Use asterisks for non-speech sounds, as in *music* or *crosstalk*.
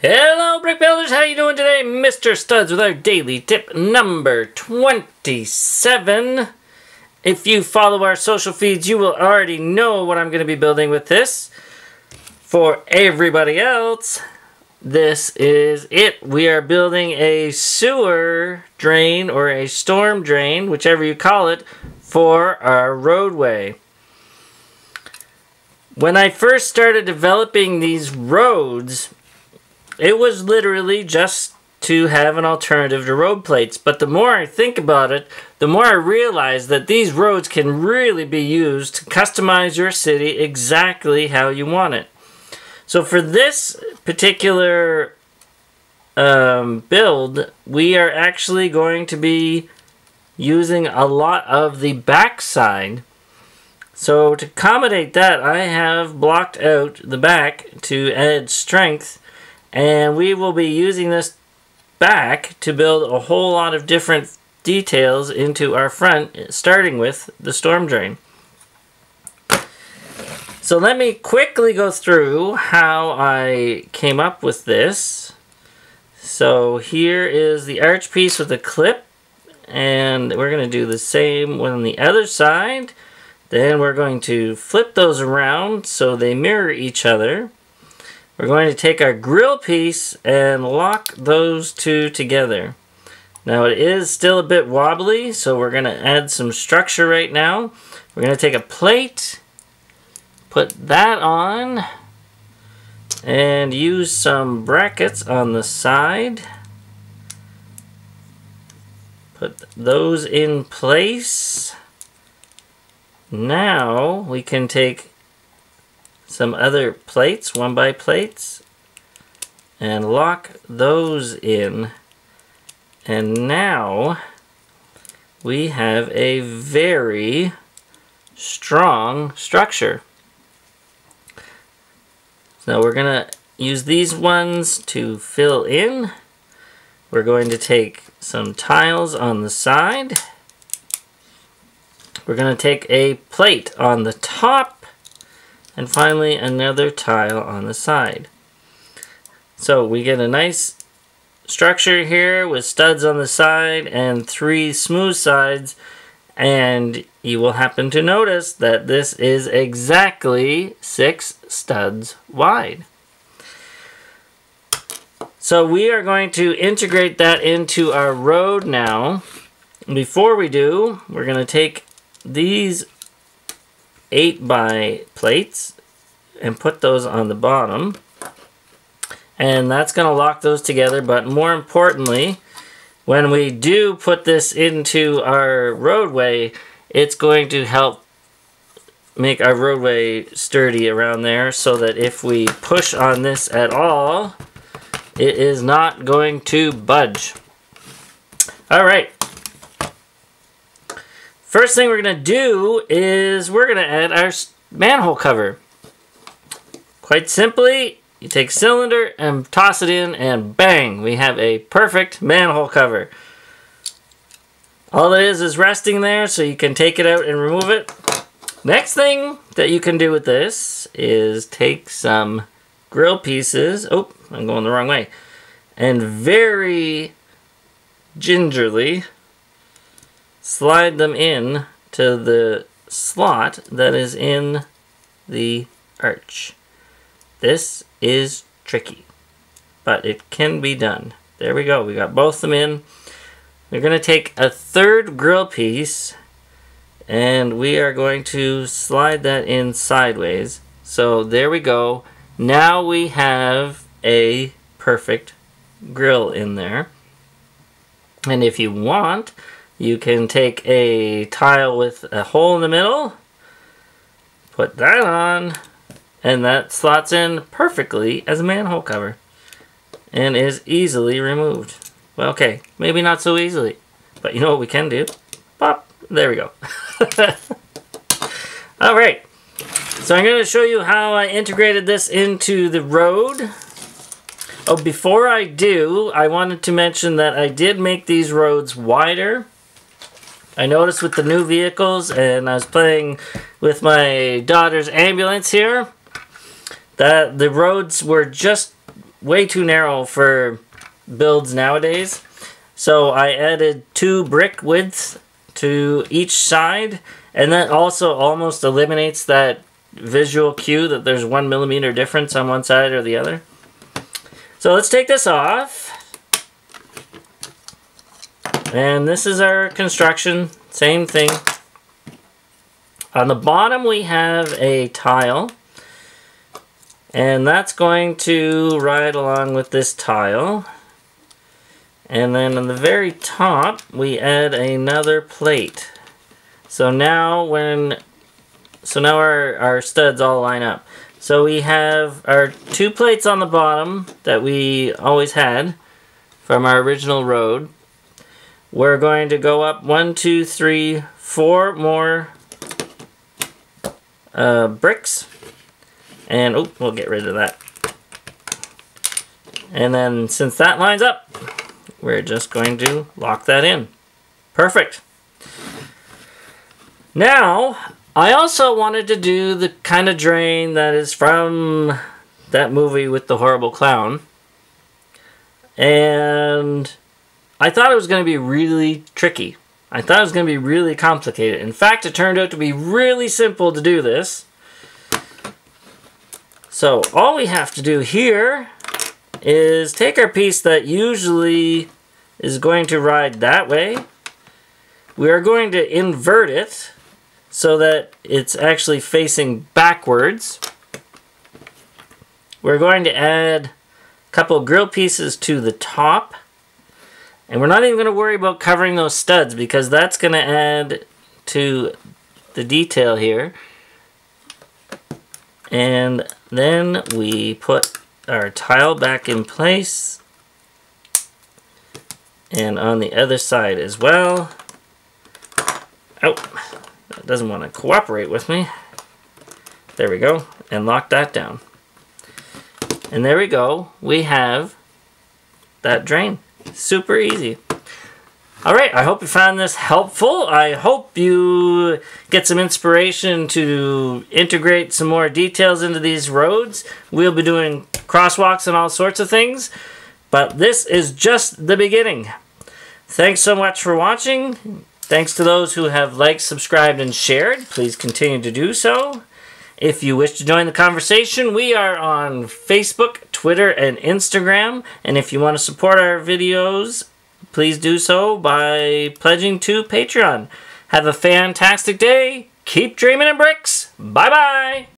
Hello, brick builders. How you doing today, Mr. Studs? With our daily tip number twenty-seven. If you follow our social feeds, you will already know what I'm going to be building with this. For everybody else, this is it. We are building a sewer drain or a storm drain, whichever you call it, for our roadway. When I first started developing these roads, it was literally just to have an alternative to road plates. But the more I think about it, the more I realize that these roads can really be used to customize your city exactly how you want it. So for this particular um, build, we are actually going to be using a lot of the backside. So to accommodate that, I have blocked out the back to add strength and we will be using this back to build a whole lot of different details into our front, starting with the storm drain. So let me quickly go through how I came up with this. So here is the arch piece with a clip, and we're going to do the same one on the other side. Then we're going to flip those around so they mirror each other. We're going to take our grill piece and lock those two together. Now it is still a bit wobbly, so we're going to add some structure right now. We're going to take a plate, put that on, and use some brackets on the side. Put those in place. Now we can take some other plates, one by plates, and lock those in. And now we have a very strong structure. So we're going to use these ones to fill in. We're going to take some tiles on the side. We're going to take a plate on the top and finally another tile on the side. So we get a nice structure here with studs on the side and three smooth sides and you will happen to notice that this is exactly six studs wide. So we are going to integrate that into our road now. Before we do, we're going to take these 8 by plates and put those on the bottom. And that's going to lock those together, but more importantly, when we do put this into our roadway, it's going to help make our roadway sturdy around there so that if we push on this at all, it is not going to budge. All right, First thing we're going to do is we're going to add our manhole cover. Quite simply, you take cylinder and toss it in and bang, we have a perfect manhole cover. All it is is resting there so you can take it out and remove it. Next thing that you can do with this is take some grill pieces. Oh, I'm going the wrong way. And very gingerly slide them in to the slot that is in the arch. This is tricky, but it can be done. There we go. We got both of them in. We're going to take a third grill piece and we are going to slide that in sideways. So there we go. Now we have a perfect grill in there. And if you want, you can take a tile with a hole in the middle, put that on, and that slots in perfectly as a manhole cover and is easily removed. Well, okay, maybe not so easily, but you know what we can do? Pop, there we go. *laughs* All right, so I'm going to show you how I integrated this into the road. Oh, before I do, I wanted to mention that I did make these roads wider I noticed with the new vehicles, and I was playing with my daughter's ambulance here, that the roads were just way too narrow for builds nowadays. So I added two brick widths to each side and that also almost eliminates that visual cue that there's one millimeter difference on one side or the other. So let's take this off. And this is our construction, same thing. On the bottom we have a tile. And that's going to ride along with this tile. And then on the very top, we add another plate. So now when, so now our, our studs all line up. So we have our two plates on the bottom that we always had from our original road. We're going to go up one, two, three, four more uh, bricks. And, oh, we'll get rid of that. And then since that lines up, we're just going to lock that in. Perfect. Now, I also wanted to do the kind of drain that is from that movie with the horrible clown. And I thought it was going to be really tricky. I thought it was going to be really complicated. In fact, it turned out to be really simple to do this. So all we have to do here is take our piece that usually is going to ride that way. We are going to invert it so that it's actually facing backwards. We're going to add a couple grill pieces to the top. And we're not even going to worry about covering those studs because that's going to add to the detail here. And then we put our tile back in place. And on the other side as well. Oh, that doesn't want to cooperate with me. There we go. And lock that down. And there we go. We have that drain. Super easy. Alright, I hope you found this helpful. I hope you get some inspiration to integrate some more details into these roads. We'll be doing crosswalks and all sorts of things, but this is just the beginning. Thanks so much for watching. Thanks to those who have liked, subscribed, and shared. Please continue to do so. If you wish to join the conversation, we are on Facebook, Twitter, and Instagram. And if you want to support our videos, please do so by pledging to Patreon. Have a fantastic day. Keep dreaming in bricks. Bye bye.